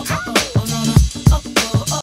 Oh.